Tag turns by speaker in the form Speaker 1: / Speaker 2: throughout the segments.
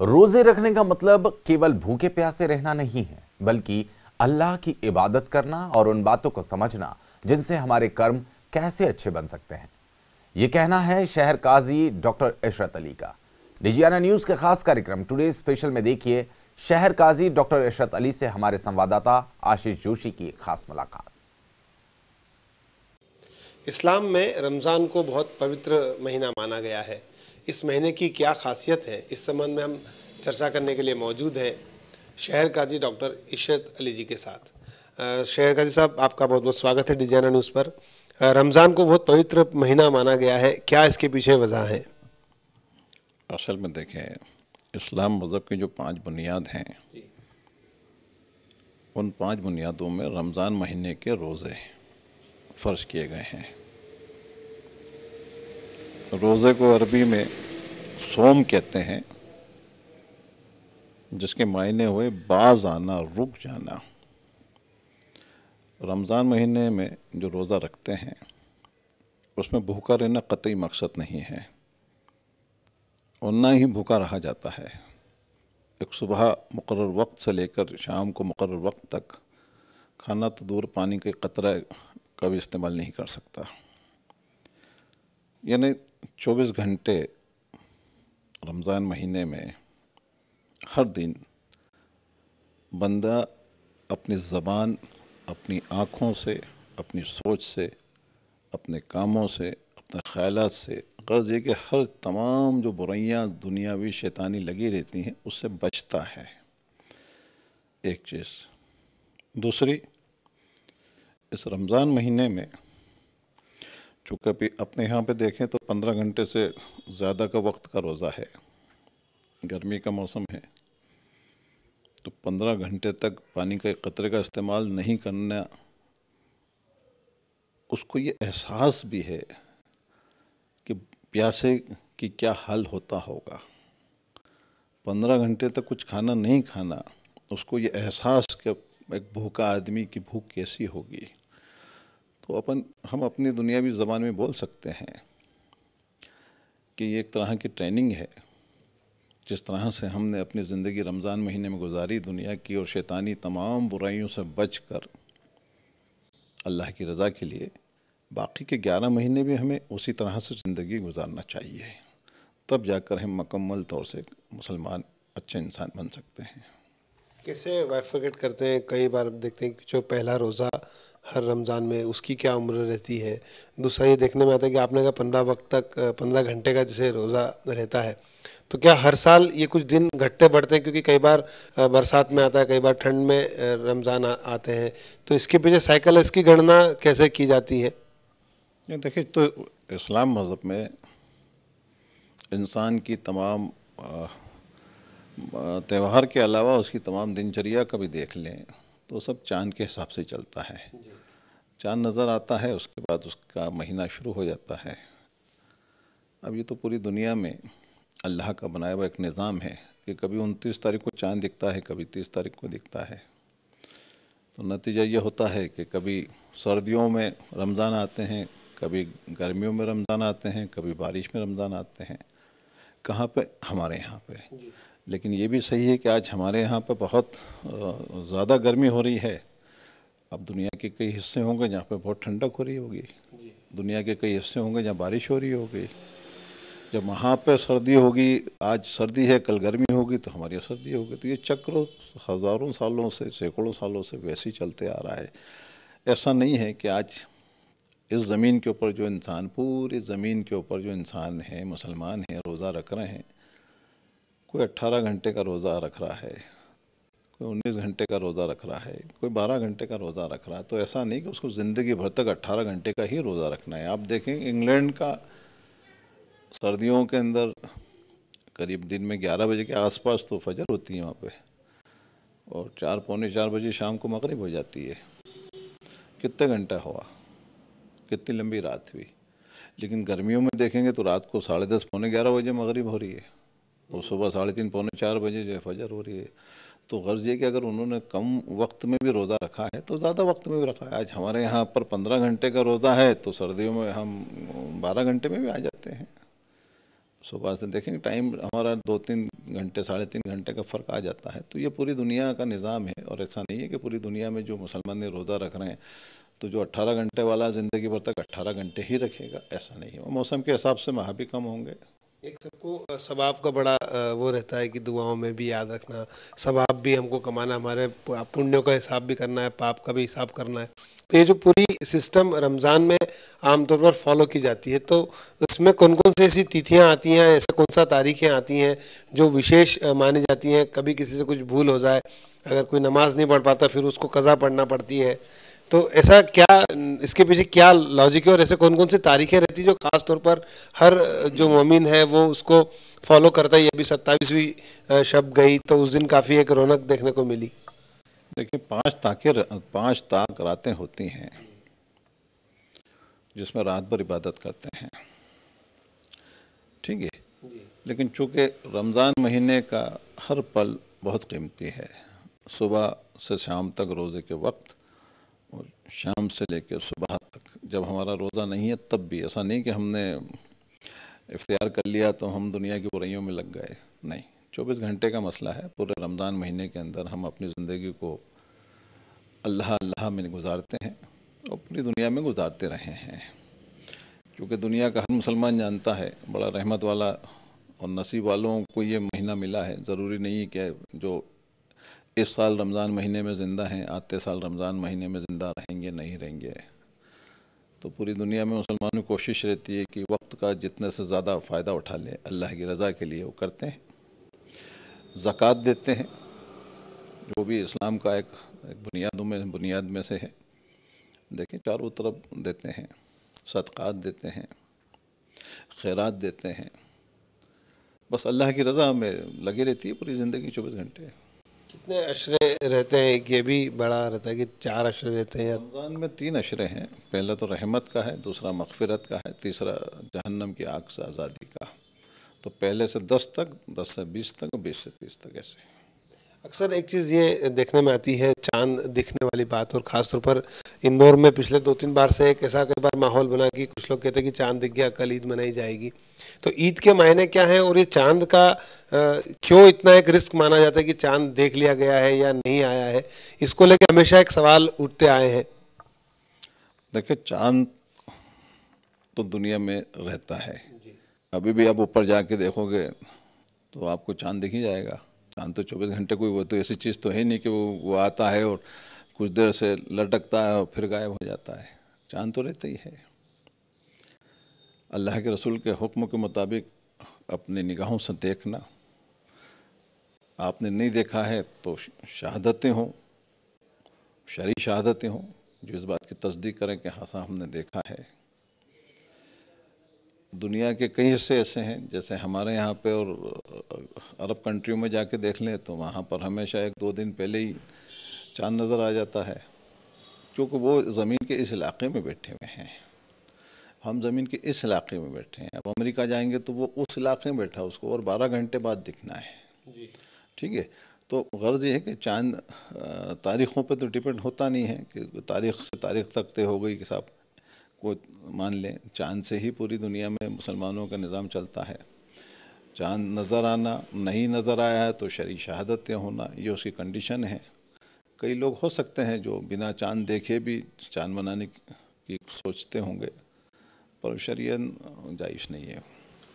Speaker 1: रोज़े रखने का मतलब केवल भूखे प्यासे रहना नहीं है, बल्कि अल्लाह की इबादत करना और उन बातों को समझना जिनसे हमारे कर्म कैसे अच्छे बन सकते हैं। ये कहना है शहर काजी डॉक्टर इशरत अली का। डिजियाना न्यूज़ के खास कार्यक्रम टुडे स्पेशल में देखिए शहर काजी डॉक्टर इशरत अली से हमारे संवाददाता आशीष जोशी की खास मुलाकात।
Speaker 2: इस्लाम में रमज़ान को बहुत पवित्र महीना माना गया है। इस महीने की क्या खासियत है? इस संबंध में हम चर्चा करने के लिए मौजूद हैं शहर काजी डॉक्टर इशरत अली जी के साथ। शहर काजी साहब आपका बहुत बहुत स्वागत है डिजाना न्यूज़ पर। रमज़ान को बहुत पवित्र महीना माना गया है। क्या इसके पीछे वजह है?
Speaker 3: असल में देखें इस्लाम मज़हब की जो पाँच बुनियाद हैं उन पाँच बुनियादों में रमज़ान महीने के रोज़े फ़र्ज़ किए गए हैं। रोज़े को अरबी में सोम कहते हैं, जिसके मायने हुए बाज आना, रुक जाना। रमज़ान महीने में जो रोज़ा रखते हैं, उसमें भूखा रहना कतई मकसद नहीं है। और ना ही भूखा रहा जाता है। एक सुबह मुकर वक्त से लेकर शाम को मुकर वक्त तक खाना तो दूर पानी के कतरा का भी इस्तेमाल नहीं कर सकता। यानी 24 घंटे रमज़ान महीने में हर दिन बंदा अपनी ज़बान, अपनी आँखों से, अपनी सोच से, अपने कामों से, अपने ख्याल से, गर्ज ये कि हर तमाम जो बुराइयाँ दुनियावी शैतानी लगी रहती हैं, उससे बचता है। एक चीज़। दूसरी, इस रमज़ान महीने में चूँकि अभी अपने यहाँ पे देखें तो पंद्रह घंटे से ज़्यादा का वक्त का रोज़ा है। गर्मी का मौसम है। तो पंद्रह घंटे तक पानी के कतरे का इस्तेमाल नहीं करना, उसको ये एहसास भी है कि प्यासे की क्या हल होता होगा। पंद्रह घंटे तक कुछ खाना नहीं खाना, उसको ये एहसास कि एक भूखा आदमी की भूख कैसी होगी। तो अपन, हम अपनी दुनियावी ज़बान में बोल सकते हैं कि ये एक तरह की ट्रेनिंग है, जिस तरह से हमने अपनी ज़िंदगी रमज़ान महीने में गुजारी, दुनिया की और शैतानी तमाम बुराइयों से बच कर अल्लाह की रज़ा के लिए, बाकी के ग्यारह महीने भी हमें उसी तरह से ज़िंदगी गुजारना चाहिए। तब जाकर हम मकम्मल तौर से मुसलमान, अच्छे इंसान बन सकते हैं।
Speaker 2: कैसे वाइफिकेट करते हैं? कई बार देखते हैं कि जो पहला रोज़ा हर रमज़ान में उसकी क्या उम्र रहती है? दूसरा ये देखने में आता है कि आपने कहा पंद्रह वक्त तक पंद्रह घंटे का जैसे रोज़ा रहता है। तो क्या हर साल ये कुछ दिन घटते बढ़ते हैं? क्योंकि कई बार बरसात में आता है, कई बार ठंड में रमज़ान आते हैं। तो इसके पीछे साइकिल, इसकी गणना कैसे की जाती है?
Speaker 3: देखिए तो इस्लाम मज़हब में इंसान की तमाम त्यौहार के अलावा उसकी तमाम दिनचर्या का भी देख लें। तो सब चाँद के हिसाब से चलता है। चाँद नज़र आता है उसके बाद उसका महीना शुरू हो जाता है। अब ये तो पूरी दुनिया में अल्लाह का बनाया हुआ एक निज़ाम है कि कभी उनतीस तारीख को चाँद दिखता है कभी तीस तारीख को दिखता है। तो नतीजा ये होता है कि कभी सर्दियों में रमज़ान आते हैं कभी गर्मियों में रमज़ान आते हैं कभी बारिश में रमज़ान आते हैं। कहाँ पे? हमारे यहाँ पे। लेकिन ये भी सही है कि आज हमारे यहाँ पे बहुत ज़्यादा गर्मी हो रही है। अब दुनिया के कई हिस्से होंगे जहाँ पे बहुत ठंडक हो रही होगी। दुनिया के कई हिस्से होंगे जहाँ बारिश हो रही होगी। जब वहाँ पे सर्दी होगी आज सर्दी है कल गर्मी होगी तो हमारी यहाँ सर्दी होगी। तो ये चक्र हज़ारों सालों से सैकड़ों सालों से वैसे ही चलते आ रहा है। ऐसा नहीं है कि आज इस ज़मीन के ऊपर जो इंसान, पूरी ज़मीन के ऊपर जो इंसान है, मुसलमान हैं, रोज़ा रख रहे हैं, कोई अट्ठारह घंटे का रोज़ा रख रहा है, कोई उन्नीस घंटे का रोज़ा रख रहा है, कोई बारह घंटे का रोज़ा रख रहा है तो ऐसा नहीं कि उसको ज़िंदगी भर तक अट्ठारह घंटे का ही रोज़ा रखना है। आप देखें, इंग्लैंड का सर्दियों के अंदर करीब दिन में ग्यारह बजे के आसपास तो फजर होती है वहाँ पे, और चार, पौने चार बजे शाम को मगरब हो जाती है। कितने घंटा हुआ? कितनी लंबी रात हुई। लेकिन गर्मियों में देखेंगे तो रात को साढ़े दस, पौने ग्यारह बजे मगरब हो रही है और सुबह साढ़े तीन, पौने चार बजे जो है फजर हो रही है। तो गर्ज ये कि अगर उन्होंने कम वक्त में भी रोज़ा रखा है तो ज़्यादा वक्त में भी रखा है। आज हमारे यहाँ पर पंद्रह घंटे का रोज़ा है तो सर्दियों में हम बारह घंटे में भी आ जाते हैं। सुबह से देखेंगे, टाइम हमारा दो तीन घंटे, साढ़े तीन घंटे का फ़र्क आ जाता है। तो ये पूरी दुनिया का निज़ाम है और ऐसा नहीं है कि पूरी दुनिया में जो मुसलमान रोज़ा रख रहे हैं तो जो 18 घंटे वाला ज़िंदगी भर तक 18 घंटे ही रखेगा, ऐसा नहीं है। मौसम के हिसाब से वहाँ भी कम होंगे।
Speaker 2: एक सबको सबाब का बड़ा वो रहता है कि दुआओं में भी याद रखना सबाब भी हमको कमाना, हमारे पुण्यों का हिसाब भी करना है, पाप का भी हिसाब करना है। तो ये जो पूरी सिस्टम रमज़ान में आमतौर पर फॉलो की जाती है तो इसमें कौन कौन से ऐसी तिथियाँ आती हैं, ऐसा कौन सा तारीखें आती हैं, जो विशेष मानी जाती हैं? कभी किसी से कुछ भूल हो जाए, अगर कोई नमाज़ नहीं पढ़ पाता, फिर उसको कज़ा पढ़ना पड़ती है। तो ऐसा क्या इसके पीछे क्या लॉजिक है और ऐसे कौन कौन सी तारीखें रहती जो खास तौर पर हर जो मोमिन है वो उसको फॉलो करता है? ये भी सत्ताईसवीं शब गई तो उस दिन काफ़ी एक रौनक देखने को मिली।
Speaker 3: देखिए पाँच ताके पाँच ताक रातें होती हैं जिसमें रात भर इबादत करते हैं। ठीक है? लेकिन चूँकि रमज़ान महीने का हर पल बहुत कीमती है सुबह से शाम तक रोज़े के वक्त और शाम से लेकर सुबह तक जब हमारा रोज़ा नहीं है, तब भी। ऐसा नहीं कि हमने इफ्तार कर लिया तो हम दुनिया की बुराइयों में लग गए। नहीं, चौबीस घंटे का मसला है। पूरे रमज़ान महीने के अंदर हम अपनी ज़िंदगी को अल्लाह अल्लाह में गुजारते हैं और पूरी दुनिया में गुजारते रहे हैं। क्योंकि दुनिया का हर मुसलमान जानता है, बड़ा रहमत वाला और नसीब वालों को ये महीना मिला है। ज़रूरी नहीं है कि जो इस साल रमज़ान महीने में ज़िंदा हैं आते साल रमज़ान महीने में ज़िंदा रहेंगे नहीं रहेंगे। तो पूरी दुनिया में मुसलमानों की कोशिश रहती है कि वक्त का जितने से ज़्यादा फ़ायदा उठा लें अल्लाह की रज़ा के लिए वो करते हैं। ज़क़़त देते हैं जो भी इस्लाम का एक, एक बुनियादों में बुनियाद में से है। देखें चारों तरफ़ देते हैं सदक़ात देते हैं खैरात देते हैं। बस अल्लाह की रज़ा में लगी रहती है पूरी ज़िंदगी चौबीस घंटे।
Speaker 2: कितने अशरे रहते हैं? ये भी बड़ा रहता है कि चार अशरे रहते हैं।
Speaker 3: रमज़ान में तीन अशरे हैं। पहला तो रहमत का है, दूसरा मगफरत का है, तीसरा जहन्नम की आग से आज़ादी का। तो पहले से दस तक, दस से बीस तक बीस से तीस तक ऐसे।
Speaker 2: अक्सर एक चीज़ ये देखने में आती है चाँद दिखने वाली बात और ख़ासतौर पर इंदौर में पिछले दो तीन बार से एक ऐसा कई बार माहौल बना कि कुछ लोग कहते हैं कि चाँद दिख गया कल ईद मनाई जाएगी। तो ईद के मायने क्या है और ये चाँद का क्यों इतना एक रिस्क माना जाता है कि चाँद देख लिया गया है या नहीं आया है? इसको लेकर हमेशा एक सवाल उठते आए हैं।
Speaker 3: देखिए चाँद तो दुनिया में रहता है। अभी भी आप ऊपर जाके देखोगे तो आपको चाँद दिख ही जाएगा। चाँद तो चौबीस घंटे कोई वो तो ऐसी चीज़ तो है नहीं कि वो वो आता है और कुछ देर से लटकता है और फिर गायब हो जाता है। चाँद तो रहता ही है। अल्लाह के रसूल के हुक्म के मुताबिक अपनी निगाहों से देखना। आपने नहीं देखा है तो शहादतें हों, शरी शहादतें हों, जो इस बात की तस्दीक करें कि हाँ हमने देखा है। दुनिया के कई हिस्से ऐसे हैं जैसे हमारे यहाँ पे और अरब कंट्रियों में जाके देख लें तो वहाँ पर हमेशा एक दो दिन पहले ही चाँद नज़र आ जाता है क्योंकि वो ज़मीन के इस इलाके में बैठे हुए हैं। हम ज़मीन के इस इलाके में बैठे हैं। अब अमेरिका जाएँगे तो वो उस इलाके में बैठा उसको और बारह घंटे बाद दिखना है। ठीक है? तो गर्ज ये है कि चाँद तारीख़ों पे तो डिपेंड होता नहीं है कि तारीख़ से तारीख़ तक तय हो गई कि साहब को मान लें, चाँद से ही पूरी दुनिया में मुसलमानों का निज़ाम चलता है। चाँद नज़र आना, नहीं नज़र आया है तो शरी शहादतें होना, ये उसकी कंडीशन है। कई लोग हो सकते हैं जो बिना चाँद देखे भी चाँद मनाने की सोचते होंगे, पर शरीयन जायश नहीं है।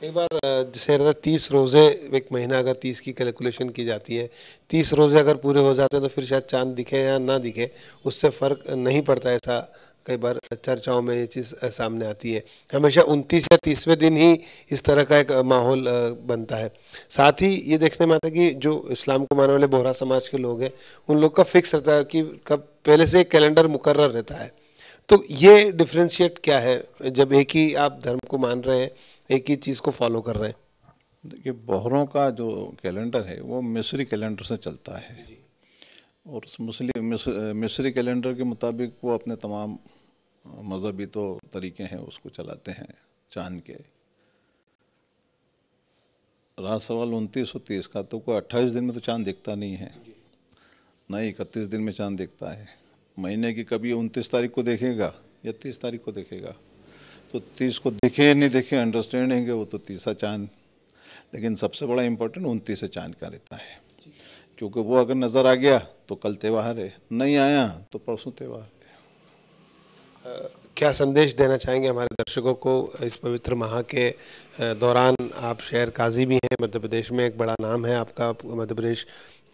Speaker 2: एक बार जैसे तीस रोज़े, एक महीना अगर तीस की कैलकुलेशन की जाती है, तीस रोज़े अगर पूरे हो जाते हैं तो फिर शायद चाँद दिखे या ना दिखे, उससे फ़र्क नहीं पड़ता ऐसा कई बार चर्चाओं में ये चीज़ सामने आती है। हमेशा उनतीस या तीसवें दिन ही इस तरह का एक माहौल बनता है। साथ ही ये देखने में आता है कि जो इस्लाम को मानने वाले बोहरा समाज के लोग हैं उन लोग का फिक्स रहता है कि कब पहले से एक कैलेंडर मुकर रहता है। तो ये डिफ्रेंशिएट क्या है जब एक ही आप धर्म को मान रहे हैं एक ही चीज़ को फॉलो कर रहे हैं?
Speaker 3: देखिए बहरों का जो कैलेंडर है वो मिस्री कैलेंडर से चलता है। और उस मुस्लिम मिस्री कैलेंडर के मुताबिक वो अपने तमाम मज़हबी तो तरीके हैं उसको चलाते हैं चाँद के। रात सवाल उनतीस सौ तीस का तो कोई अट्ठाईस दिन में तो चाँद दिखता नहीं है। ना ही इकतीस दिन में चाँद दिखता है। महीने की कभी उनतीस तारीख को देखेगा या तीस तारीख को देखेगा? तो तीस को देखे नहीं देखे अंडरस्टैंड है वो तो तीसरा चाँद। लेकिन सबसे बड़ा इम्पोर्टेंट उनतीस चाँद का रहता है। क्योंकि वो अगर नज़र आ गया तो कल त्यौहार है। नहीं आया तो परसों त्यौहार है।
Speaker 2: क्या संदेश देना चाहेंगे हमारे दर्शकों को इस पवित्र माह के दौरान? आप शहर काजी भी हैं मध्य प्रदेश में एक बड़ा नाम है आपका मध्य प्रदेश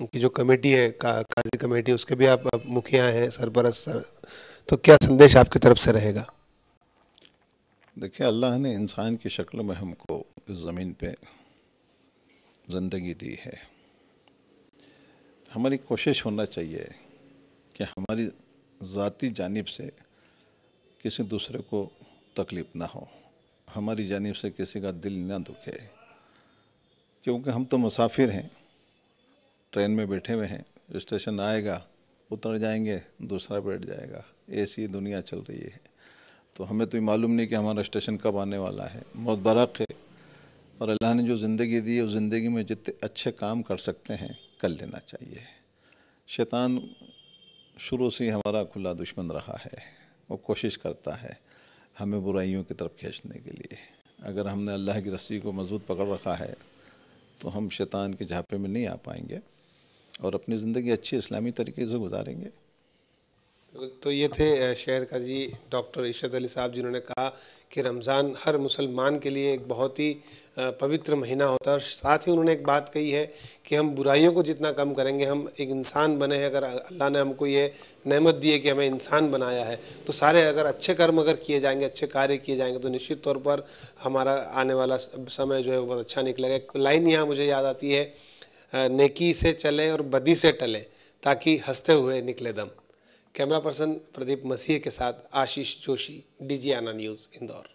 Speaker 2: की जो कमेटी है का, काजी कमेटी उसके भी आप आप मुखिया हैं सरपरस्त सर तो क्या संदेश आपकी तरफ़ से रहेगा?
Speaker 3: देखिए अल्लाह ने इंसान की शक्ल में हमको इस ज़मीन पे ज़िंदगी दी है। हमारी कोशिश होना चाहिए कि हमारी ज़ाती जानब से किसी दूसरे को तकलीफ़ ना हो। हमारी जानब से किसी का दिल ना दुखे। क्योंकि हम तो मुसाफिर हैं, ट्रेन में बैठे हुए हैं, स्टेशन आएगा, उतर जाएँगे, दूसरा बैठ जाएगा। ऐसी दुनिया चल रही है। तो हमें तो मालूम नहीं कि हमारा स्टेशन कब आने वाला है। मौत बरक है, और अल्लाह ने जो ज़िंदगी दी है, उस ज़िंदगी में जितने अच्छे काम कर सकते हैं, कर लेना चाहिए। शैतान शुरू से ही हमारा खुला दुश्मन रहा है। वो कोशिश करता है हमें बुराइयों की तरफ़ खींचने के लिए। अगर हमने अल्लाह की रस्सी को मज़बूत पकड़ रखा है तो हम शैतान के झापे में नहीं आ पाएँगे और अपनी ज़िंदगी अच्छी इस्लामी तरीके से गुजारेंगे।
Speaker 2: तो ये थे शहर का जी, डॉक्टर इशरत अली साहब, जिन्होंने कहा कि रमज़ान हर मुसलमान के लिए एक बहुत ही पवित्र महीना होता है। और साथ ही उन्होंने एक बात कही है कि हम बुराइयों को जितना कम करेंगे, हम एक इंसान बने हैं, अगर अल्लाह ने हमको ये नेमत दी है कि हमें इंसान बनाया है तो सारे अगर अच्छे कर्म अगर किए जाएँगे, अच्छे कार्य किए जाएँगे तो निश्चित तौर पर हमारा आने वाला समय जो है वो बहुत अच्छा निकलेगा। एक लाइन यहाँ मुझे याद आती है नेकी से चले और बदी से टले, ताकि हँसते हुए निकले दम। कैमरा पर्सन प्रदीप मसीह के साथ आशीष जोशी डीजी आना न्यूज़ इंदौर।